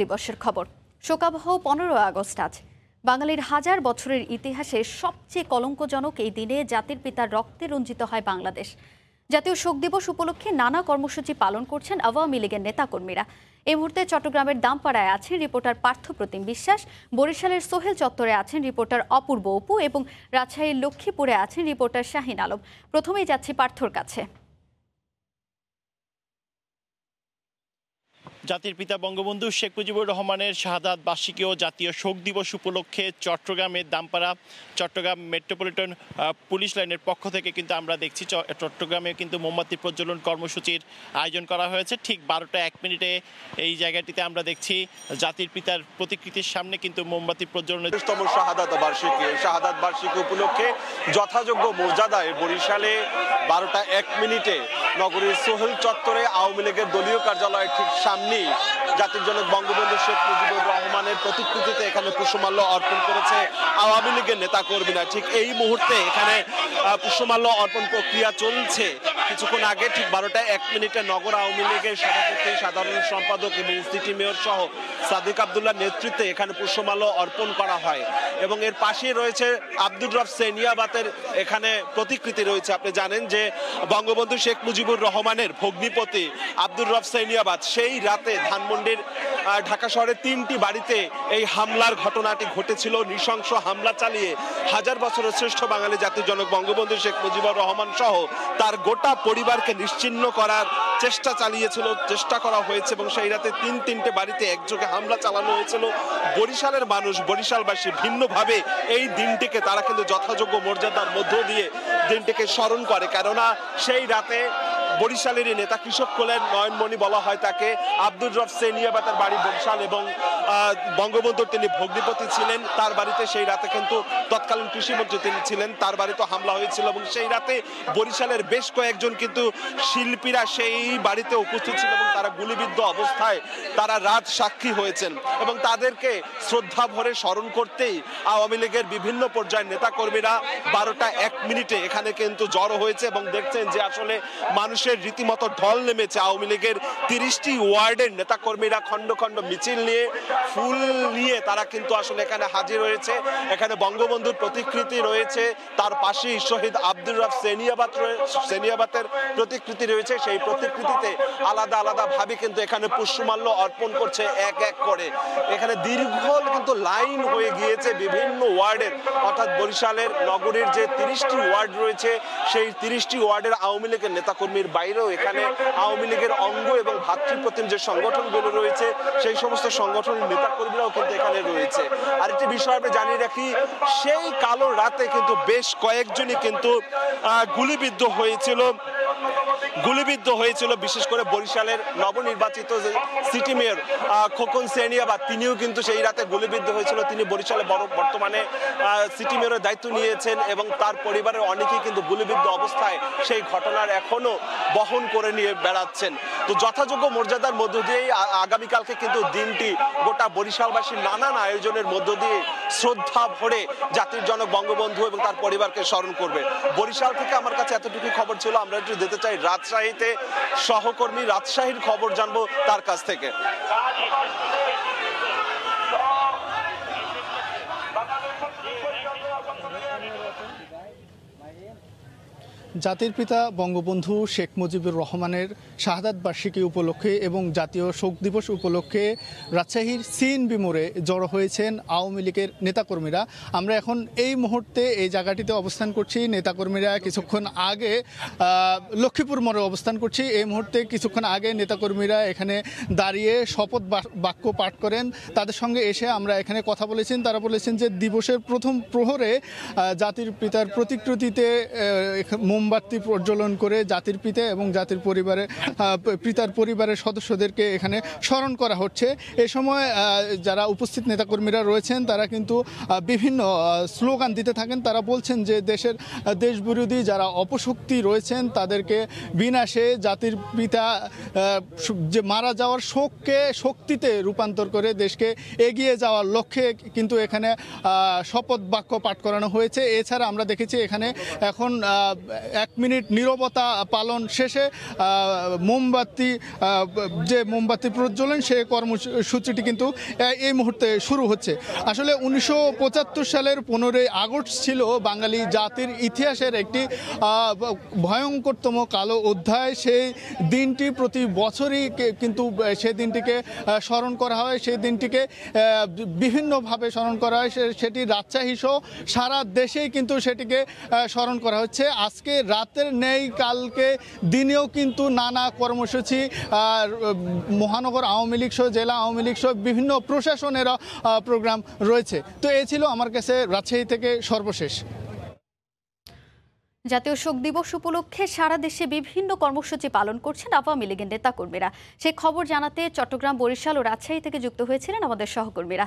দিবসের খবর। শোকাবহ পনেরো আগস্ট আজ। বাঙালির হাজার বছরের ইতিহাসে সবচেয়ে কলঙ্কজনক এই দিনে জাতির পিতার রক্তে রঞ্জিত হয় বাংলাদেশ। জাতীয় শোক দিবস উপলক্ষে নানা কর্মসূচি পালন করছেন আওয়ামী লীগের নেতাকর্মীরা। এই মুহূর্তে চট্টগ্রামের দামপাড়ায় আছেন রিপোর্টার পার্থ প্রতিম বিশ্বাস, বরিশালের সোহেল চত্বরে আছেন রিপোর্টার অপূর্ব অপু এবং রাজশাহীর লক্ষ্মীপুরে আছেন রিপোর্টার শাহিন আলম। প্রথমেই যাচ্ছি পার্থর কাছে। জাতির পিতা বঙ্গবন্ধু শেখ মুজিবুর রহমানের শাহাদাত বার্ষিকী ও জাতীয় শোক দিবস উপলক্ষে চট্টগ্রামের দামপাড়া, চট্টগ্রাম মেট্রোপলিটন পুলিশ লাইনের পক্ষ থেকে কিন্তু আমরা দেখছি চট্টগ্রামে কিন্তু মোমবাতি প্রজ্বলন কর্মসূচির আয়োজন করা হয়েছে। ঠিক বারোটা এক মিনিটে এই জায়গাটিতে আমরা দেখছি জাতির পিতার প্রতিকৃতির সামনে কিন্তু মোমবাতি প্রজ্বলনের শাহাদাত বার্ষিকী শাহাদাত বার্ষিকী উপলক্ষে যথাযোগ্য মর্যাদায় বরিশালে বারোটা এক মিনিটে নগরীর সোহেল চত্বরে আওয়ামী লীগের দলীয় কার্যালয়ের ঠিক সামনেই জাতির জনক বঙ্গবন্ধু শেখ মুজিবুর রহমানের প্রতিকৃতিতে এখানে পুষ্পমাল্য অর্পণ করেছে আওয়ামী লীগের নেতা কর্মীরা ঠিক এই মুহূর্তে এখানে পুষ্পমাল্য অর্পণ প্রক্রিয়া চলছে। কিছুক্ষণ আগে ঠিক বারোটা এক মিনিটে নগর আওয়ামী লীগের সভাপতি, সাধারণ সম্পাদক এবং সিটি মেয়র সহ সাদিক আবদুল্লাহ নেতৃত্বে এখানে পুষ্পমাল্য অর্পণ করা হয় এবং এর পাশেই রয়েছে আব্দুর রব সেনিয়াবাতের এখানে প্রতিকৃতি রয়েছে। আপনি জানেন যে বঙ্গবন্ধু শেখ মুজিবুর রহমানের ভগ্নিপতি আব্দুর রফ সেনিয়াবাদ সেই রাতে ধানমন্ডির ঢাকা শহরের তিনটি বাড়িতে এই হামলার ঘটনাটি ঘটেছিল। নৃশংস হামলা চালিয়ে হাজার বছরের শ্রেষ্ঠ বাঙালি জাতির জনক বঙ্গবন্ধু শেখ মুজিবুর রহমান সহ তার গোটা পরিবারকে নিশ্চিন্ন করার চেষ্টা চালিয়েছিল, চেষ্টা করা হয়েছে এবং সেই রাতে তিন তিনটে বাড়িতে একযোগে হামলা চালানো হয়েছিল। বরিশালের মানুষ, বরিশালবাসী ভিন্নভাবে এই দিনটিকে তারা কিন্তু যথাযোগ্য মর্যাদার মধ্য দিয়ে দিনটিকে স্মরণ করে। কেননা সেই রাতে বরিশালেরই নেতা কৃষক কোলের নয়নমণি বলা হয় তাকে। আব্দুর রফ সেনিয়াবা তার বাড়ি বরিশাল এবং বঙ্গবন্ধুর তিনি ভগ্নিপতি ছিলেন। তার বাড়িতে সেই রাতে কিন্তু তৎকালীন কৃষিমন্ত্রী তিনি ছিলেন। তার বাড়িতে হামলা হয়েছিল এবং সেই রাতে বরিশালের বেশ কয়েকজন কিন্তু শিল্পীরা সেই বাড়িতে উপস্থিত ছিল এবং তারা গুলিবিদ্ধ অবস্থায় তারা রাত সাক্ষী হয়েছেন এবং তাদেরকে শ্রদ্ধা ভরে স্মরণ করতেই আওয়ামী লীগের বিভিন্ন পর্যায়ের নেতাকর্মীরা বারোটা এক মিনিটে এখানে কিন্তু জড়ো হয়েছে এবং দেখছেন যে আসলে মানুষের রীতিমতো ঢল নেমেছে আওয়ামী লীগের তিরিশটি ওয়ার্ডের নেতাকর্মীরা খণ্ড খণ্ড মিছিল নিয়ে, ফুল নিয়ে তারা কিন্তু আসলে এখানে হাজির হয়েছে। এখানে বঙ্গবন্ধুর প্রতিকৃতি রয়েছে, তার পাশেই শহীদ আব্দুর রব সেনিয়াবাদ সেনিয়াবাতের প্রতিকৃতি রয়েছে। সেই প্রতিকৃতিতে আলাদা আলাদা ভাবে কিন্তু এখানে পুষ্পমাল্য অর্পণ করছে এক এক করে। এখানে দীর্ঘ কিন্তু লাইন হয়ে গিয়েছে বিভিন্ন ওয়ার্ডের। অর্থাৎ বরিশালের, নগরীর যে তিরিশটি ওয়ার্ড রয়েছে, সেই তিরিশটি ওয়ার্ডের আওয়ামী লীগের নেতাকর্মীর বাইরেও এখানে আওয়ামী লীগের অঙ্গ এবং ভাতৃপ্রতিম যে সংগঠনগুলো রয়েছে, সেই সমস্ত সংগঠনের নেতাকর্মীরাও কিন্তু এখানে রয়েছে। আর একটি বিষয় আমরা জানিয়ে রাখি, সেই কালো রাতে কিন্তু বেশ কয়েকজনই কিন্তু গুলিবিদ্ধ হয়েছিল। গুলিবিদ্ধ হয়েছিল, বিশেষ করে বরিশালের নবনির্বাচিত যে সিটি মেয়র খোকন সেনিয়াবাদ তিনিও কিন্তু সেই রাতে গুলিবিদ্ধ হয়েছিল। তিনি বরিশালে বর্তমানে সিটি মেয়রের দায়িত্ব নিয়েছেন এবং তার পরিবারের অনেকেই কিন্তু গুলিবিদ্ধ অবস্থায় সেই ঘটনার এখনও বহন করে নিয়ে বেড়াচ্ছেন। তো যথাযোগ্য মর্যাদার মধ্য দিয়েই আগামীকালকে কিন্তু দিনটি গোটা বরিশালবাসীর নানান আয়োজনের মধ্য দিয়ে শ্রদ্ধা ভরে জাতির জনক বঙ্গবন্ধু এবং তার পরিবারকে স্মরণ করবে। বরিশাল থেকে আমার কাছে এতটুকু খবর ছিল, আমরা একটু যেতে চাই রাজশাহীতে সহকর্মী রাজশাহীর খবর জানব তার কাছ থেকে। জাতির পিতা বঙ্গবন্ধু শেখ মুজিবুর রহমানের শাহাদাত বার্ষিকী উপলক্ষে এবং জাতীয় শোক দিবস উপলক্ষে রাজশাহীর সিএনবি মোড়ে জড়ো হয়েছেন আওয়ামী লীগের নেতাকর্মীরা। আমরা এখন এই মুহূর্তে এই জায়গাটিতে অবস্থান করছি। নেতাকর্মীরা কিছুক্ষণ আগে লক্ষ্মীপুর মোড়ে অবস্থান করছি। এই মুহূর্তে কিছুক্ষণ আগে নেতাকর্মীরা এখানে দাঁড়িয়ে শপথ বাক্য পাঠ করেন। তাদের সঙ্গে এসে আমরা এখানে কথা বলেছেন তারা বলেছেন যে দিবসের প্রথম প্রহরে জাতির পিতার প্রতিকৃতিতে মোমবাতি প্রজ্বলন করে জাতির পিতা এবং জাতির পরিবারের আহ, পিতার পরিবারের সদস্যদেরকে এখানে স্মরণ করা হচ্ছে। এ সময় যারা উপস্থিত নেতাকর্মীরা রয়েছেন তারা কিন্তু বিভিন্ন স্লোগান দিতে থাকেন। তারা বলছেন যে দেশের আহ, দেশবিরোধী যারা অপশক্তি রয়েছেন তাদেরকে বিনাশে জাতির পিতা যে মারা যাওয়ার শোককে শক্তিতে রূপান্তর করে দেশকে এগিয়ে যাওয়ার লক্ষ্যে কিন্তু এখানে শপথ বাক্য পাঠ করানো হয়েছে। এছাড়া আমরা দেখেছি এখানে এখন এক মিনিট নীরবতা পালন শেষে মোমবাতি যে মোমবাতি প্রজ্বলন সে কর্মসূচিটি কিন্তু এই মুহূর্তে শুরু হচ্ছে। আসলে উনিশশো পঁচাত্তর সালের পনেরোই আগস্ট ছিল বাঙালি জাতির ইতিহাসের একটি ভয়ঙ্করতম কালো অধ্যায়। সেই দিনটি প্রতি বছরই কিন্তু সেই দিনটিকে স্মরণ করা হয়। সেই দিনটিকে বিভিন্নভাবে স্মরণ করা হয়। সেটি রাজশাহী সহ সারা দেশেই কিন্তু সেটিকে স্মরণ করা হচ্ছে। আজকে রাতের নেই, কালকে দিনেও কিন্তু নানা কর্মসূচি মহানগর আওয়ামী লীগ সহ, জেলা আওয়ামী লীগ সহ বিভিন্ন প্রশাসনেরও প্রোগ্রাম রয়েছে। তো এ ছিল আমার কাছে রাজশাহী থেকে সর্বশেষ। জাতীয় শোক দিবস উপলক্ষে সারা দেশে বিভিন্ন কর্মসূচি পালন করছেন আওয়ামী লীগের নেতাকর্মীরা। সেই খবর জানাতে চট্টগ্রাম, বরিশাল ও রাজশাহী থেকে যুক্ত হয়েছিলেন আমাদের সহকর্মীরা।